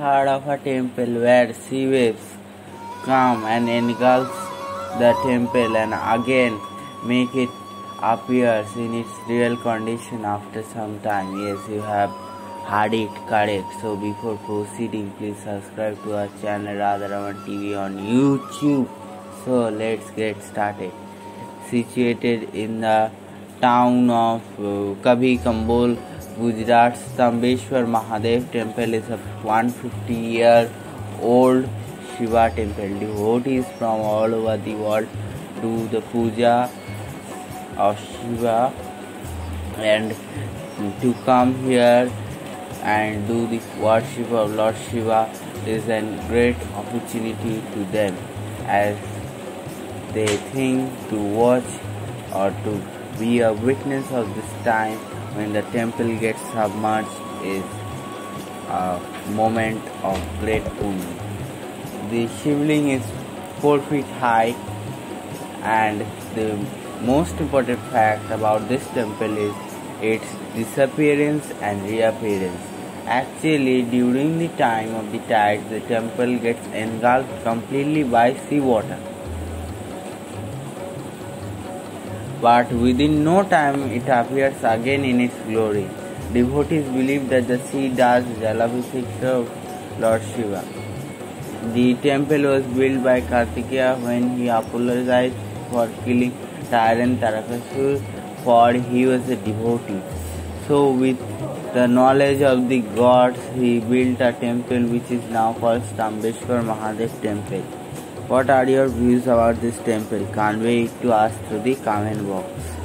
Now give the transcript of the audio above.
heard of a temple where sea waves come and engulf the temple and again make it appears in its real condition after some time. Yes, you have heard it correct. So before proceeding, please subscribe to our channel Radharaman TV on YouTube. So let's get started. Situated in the town of uh, Kavi Kamboi, Gujarat, Stambeshwar Mahadev temple is a 150 year old Shiva temple. Devotees from all over the world do the puja of Shiva and to come here and do the worship of Lord Shiva is a great opportunity to them as they think to watch or to be are witness of this time when the temple gets submerged is a moment of great punya. The shivling is 4 feet high and the most important fact about this temple is its disappearance and reappearance. Actually, during the time of the tides, the temple gets engulfed completely by seawater. But within no time, it appears again in its glory. Devotees believe that the sea does Jalabhishek of Lord Shiva. The temple was built by Kartikeya when he apologized for killing tyrant Tarakasur for he was a devotee. So with the knowledge of the gods he built a temple which is now called Stambeshwar Mahadev temple. What are your views about this temple? Convey it to us through the comment box.